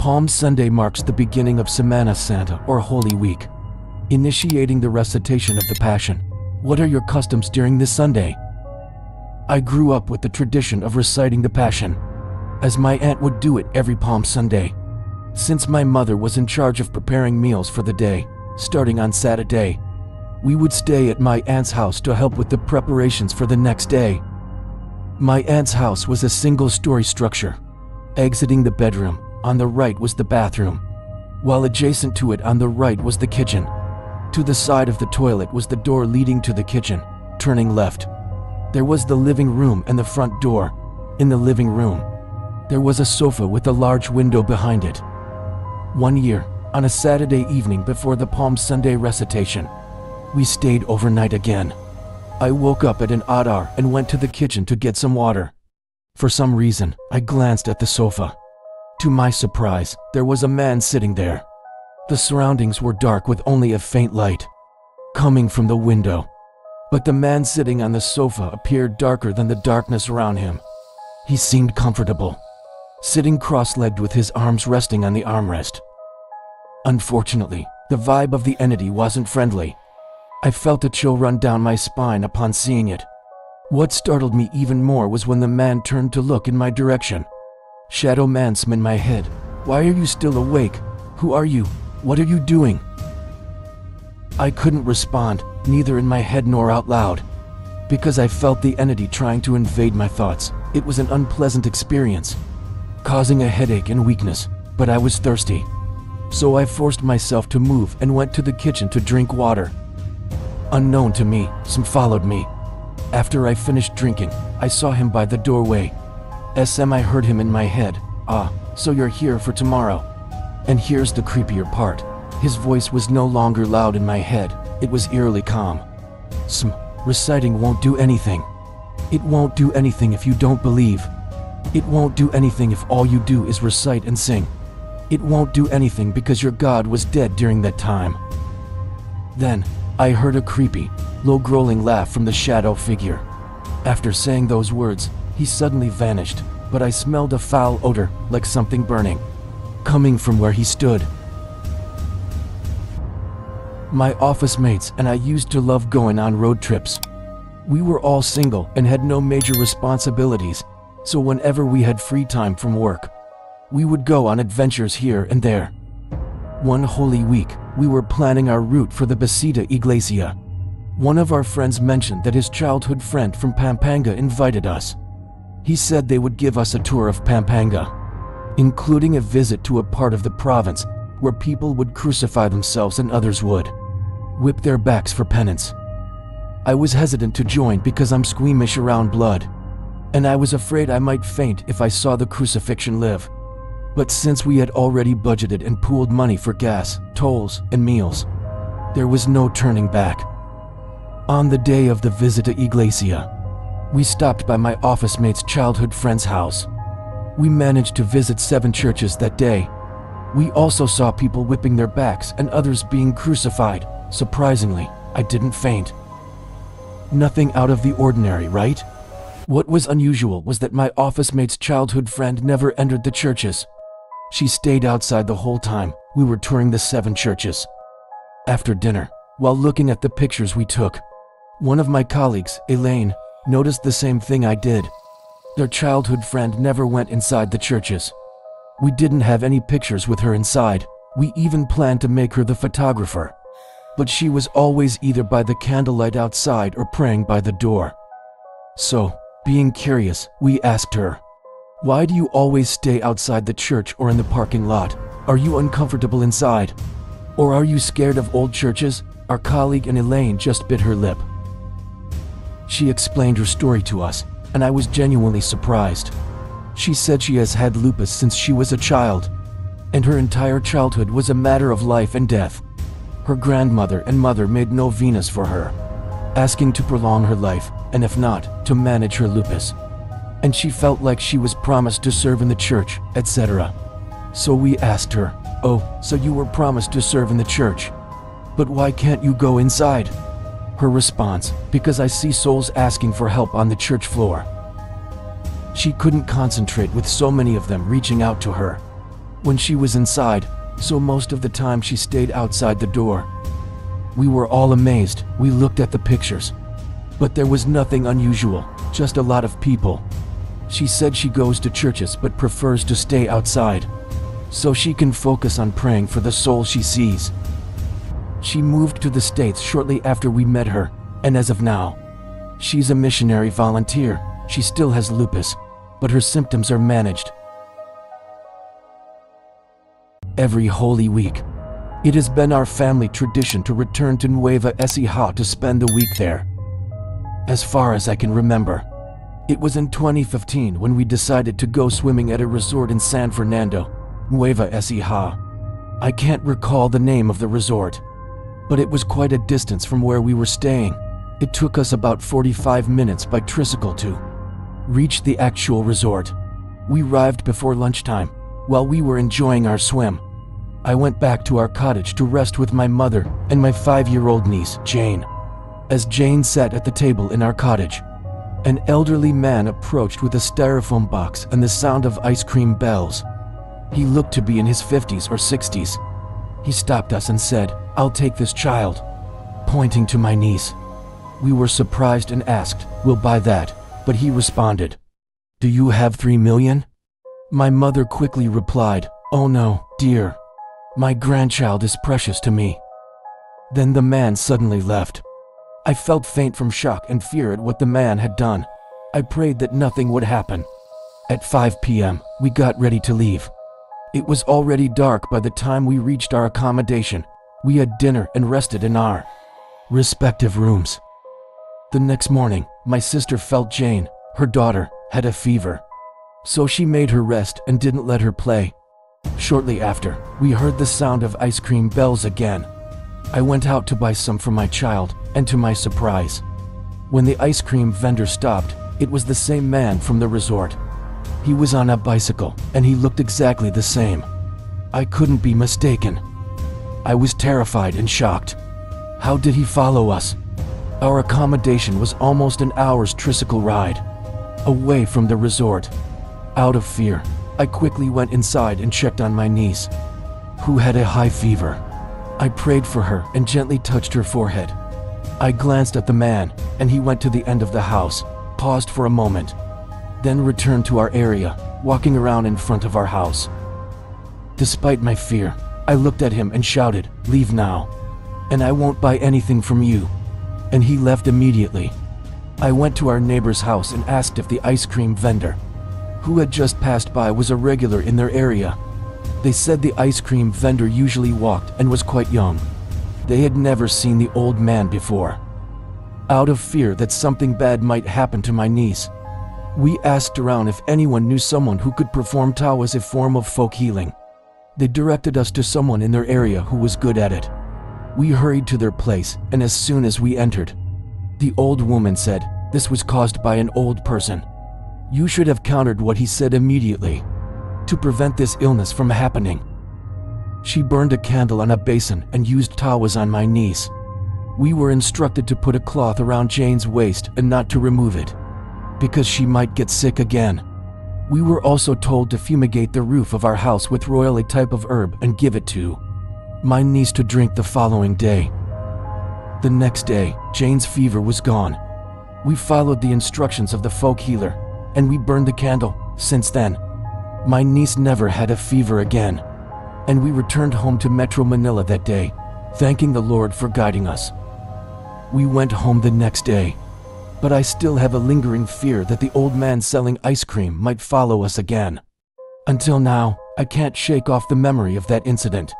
Palm Sunday marks the beginning of Semana Santa or Holy Week, initiating the recitation of the Passion. What are your customs during this Sunday? I grew up with the tradition of reciting the Passion, as my aunt would do it every Palm Sunday. Since my mother was in charge of preparing meals for the day, starting on Saturday, we would stay at my aunt's house to help with the preparations for the next day. My aunt's house was a single story structure. Exiting the bedroom, on the right was the bathroom, while adjacent to it on the right was the kitchen. To the side of the toilet was the door leading to the kitchen, turning left. There was the living room and the front door. In the living room, there was a sofa with a large window behind it. One year, on a Saturday evening before the Palm Sunday recitation, we stayed overnight again. I woke up at an odd hour and went to the kitchen to get some water. For some reason, I glanced at the sofa. To my surprise, there was a man sitting there. The surroundings were dark with only a faint light coming from the window. But the man sitting on the sofa appeared darker than the darkness around him. He seemed comfortable, sitting cross legged with his arms resting on the armrest. Unfortunately, the vibe of the entity wasn't friendly. I felt a chill run down my spine upon seeing it. What startled me even more was when the man turned to look in my direction. Shadow Man in my head. Why are you still awake? Who are you? What are you doing? I couldn't respond, neither in my head nor out loud, because I felt the entity trying to invade my thoughts. It was an unpleasant experience, causing a headache and weakness, but I was thirsty. So I forced myself to move and went to the kitchen to drink water. Unknown to me, some followed me. After I finished drinking, I saw him by the doorway. SM I heard him in my head. Ah, so you're here for tomorrow. And here's the creepier part. His voice was no longer loud in my head, it was eerily calm. Sm, reciting won't do anything. It won't do anything if you don't believe. It won't do anything if all you do is recite and sing. It won't do anything because your God was dead during that time. Then, I heard a creepy, low growling laugh from the shadow figure. After saying those words, he suddenly vanished, but I smelled a foul odor, like something burning, coming from where he stood. My office mates and I used to love going on road trips. We were all single and had no major responsibilities, so whenever we had free time from work, we would go on adventures here and there. One holy week, we were planning our route for the Visita Iglesia. One of our friends mentioned that his childhood friend from Pampanga invited us. He said they would give us a tour of Pampanga, including a visit to a part of the province where people would crucify themselves and others would whip their backs for penance. I was hesitant to join because I'm squeamish around blood, and I was afraid I might faint if I saw the crucifixion live. But since we had already budgeted and pooled money for gas, tolls, and meals, there was no turning back. On the day of the visit to Iglesia, we stopped by my office mate's childhood friend's house. We managed to visit seven churches that day. We also saw people whipping their backs and others being crucified. Surprisingly, I didn't faint. Nothing out of the ordinary, right? What was unusual was that my office mate's childhood friend never entered the churches. She stayed outside the whole time we were touring the seven churches. After dinner, while looking at the pictures we took, one of my colleagues, Elaine, noticed the same thing I did. Their childhood friend never went inside the churches. We didn't have any pictures with her inside. We even planned to make her the photographer. But she was always either by the candlelight outside or praying by the door. So, being curious, we asked her, why do you always stay outside the church or in the parking lot? Are you uncomfortable inside? Or are you scared of old churches? Our colleague and Elaine just bit her lip. She explained her story to us, and I was genuinely surprised. She said she has had lupus since she was a child, and her entire childhood was a matter of life and death. Her grandmother and mother made novenas for her, asking to prolong her life, and if not, to manage her lupus and she felt like she was promised to serve in the church, etc. So we asked her, Oh, so you were promised to serve in the church. But why can't you go inside? Her response, Because I see souls asking for help on the church floor. She couldn't concentrate with so many of them reaching out to her. when she was inside, so most of the time she stayed outside the door. We were all amazed. We looked at the pictures. But there was nothing unusual, just a lot of people. She said she goes to churches but prefers to stay outside, so she can focus on praying for the soul she sees. She moved to the States shortly after we met her, and as of now, she's a missionary volunteer. She still has lupus, but her symptoms are managed. Every Holy Week, it has been our family tradition to return to Nueva Ecija to spend the week there. As far as I can remember, it was in 2015 when we decided to go swimming at a resort in San Fernando, Nueva Ecija. I can't recall the name of the resort, but it was quite a distance from where we were staying. It took us about 45 minutes by tricycle to reach the actual resort. We arrived before lunchtime while we were enjoying our swim. I went back to our cottage to rest with my mother and my five year old niece, Jane. As Jane sat at the table in our cottage, an elderly man approached with a styrofoam box and the sound of ice cream bells. He looked to be in his 50s or 60s. He stopped us and said, I'll take this child, pointing to my niece. We were surprised and asked, We'll buy that, but he responded, Do you have three million? My mother quickly replied, Oh no, dear, my grandchild is precious to me. Then the man suddenly left. I felt faint from shock and fear at what the man had done. I prayed that nothing would happen. At 5 p.m., we got ready to leave. It was already dark by the time we reached our accommodation. We had dinner and rested in our respective rooms. The next morning, my sister felt Jane, her daughter, had a fever. So she made her rest and didn't let her play. Shortly after, we heard the sound of ice cream bells again. I went out to buy some for my child, and to my surprise, when the ice cream vendor stopped, it was the same man from the resort. He was on a bicycle, and he looked exactly the same. I couldn't be mistaken. I was terrified and shocked. How did he follow us? Our accommodation was almost an hour's tricycle ride, away from the resort. Out of fear, I quickly went inside and checked on my niece, who had a high fever. I prayed for her and gently touched her forehead. I glanced at the man, and he went to the end of the house, paused for a moment, then returned to our area, walking around in front of our house. Despite my fear, I looked at him and shouted, Leave now, and I won't buy anything from you. And he left immediately. I went to our neighbor's house and asked if the ice cream vendor who had just passed by was a regular in their area. They said the ice cream vendor usually walked and was quite young. They had never seen the old man before. Out of fear that something bad might happen to my niece, we asked around if anyone knew someone who could perform tawas as a form of folk healing. They directed us to someone in their area who was good at it. We hurried to their place, and as soon as we entered, the old woman said this was caused by an old person. You should have countered what he said immediately to prevent this illness from happening. She burned a candle on a basin and used tawas on my knees. We were instructed to put a cloth around Jane's waist and not to remove it, because she might get sick again. We were also told to fumigate the roof of our house with royally type of herb and give it to my niece to drink the following day. The next day, Jane's fever was gone. We followed the instructions of the folk healer and we burned the candle. Since then, my niece never had a fever again, and we returned home to Metro Manila that day, thanking the Lord for guiding us. We went home the next day, but I still have a lingering fear that the old man selling ice cream might follow us again. Until now, I can't shake off the memory of that incident.